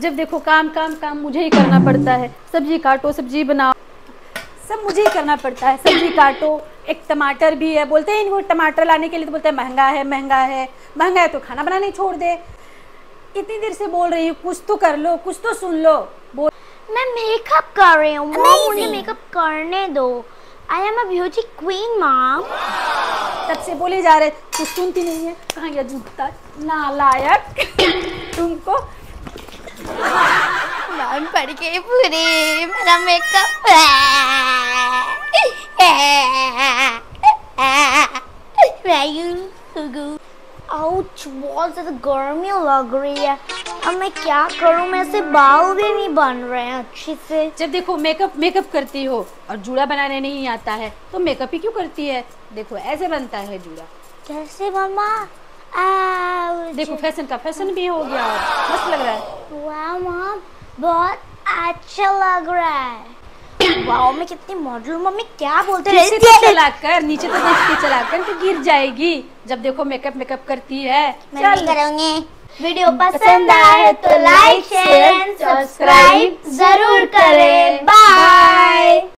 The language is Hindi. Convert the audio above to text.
जब देखो काम काम काम मुझे ही करना पड़ता है। सब्ज़ी काटो सब्ज़ी बनाओ। सब मुझे ही करना पड़ता है। सब्ज़ी काटो एक टमाटर भी है। बोलते हैं इनको टमाटर लाने के लिए तो बोलते हैं महँगा है महँगा है। महँगा है तो खाना बनाने छोड़ दे। इतनी देर से बोल रही हूँ कुछ तो कर लो कुछ तो सुन लो। बोल मैं मेकअप कर रही हूँ। मुझे मेकअप करने दो। I am a beauty queen mom तब से बोले जा रहे कुछ सुनती नहीं है। कहाँ गया जूता नालायक। तुमको मॉम पड़ गई पूरी मेरा मेकअप आउच बहुत ज़्यादा गर्मी लग रही है। अब मैं क्या करूँ? मेरे से बाल भी नहीं बन रहे हैं अच्छे से। जब देखो मेकअप मेकअप करती हो और जूड़ा बनाने नहीं आता है तो मेकअप ही क्यों करती है? देखो ऐसे बनता है जूड़ा। कैसे मम्मा आउच। देखो फ़ैशन का फ़ैशन भी हो गया। मस्त लग रहा है। वाह मॉम बहुत अच्छा लग रहा है। वाओ मैं कितनी मॉडल मम्मी क्या बोलते रहती तो है चला कर नीचे तो देख के चलाकर तो गिर जाएगी। जब देखो मेकअप मेकअप करती है। चल। करूँगी। वीडियो पसंद आए तो लाइक शेयर सब्सक्राइब ज़रूर